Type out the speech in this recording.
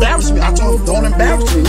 embarrass me. I told him, don't embarrass me.